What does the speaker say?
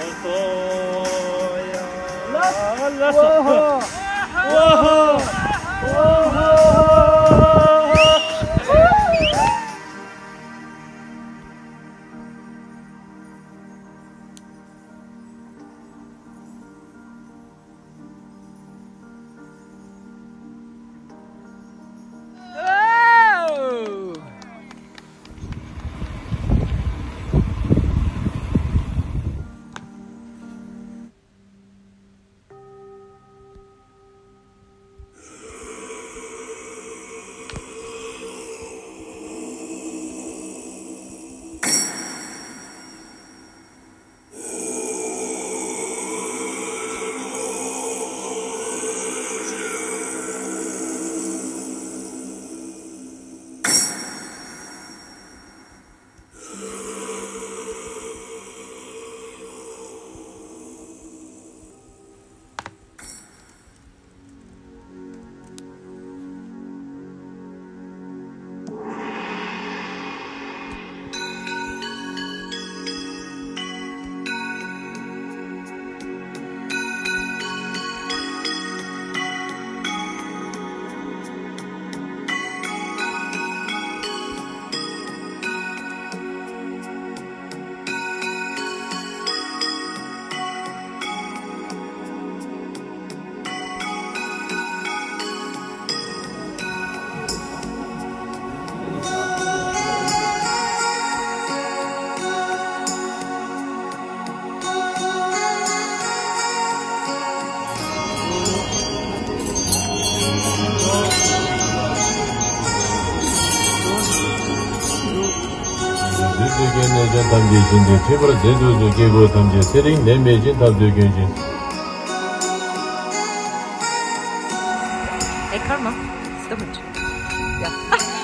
Whoa! Whoa! Whoa! 뇌수견의 자담계신데 피부라 제도도 계고 담제 세링 내매진 담제 견진 Hey, Karma, stop it. Yeah.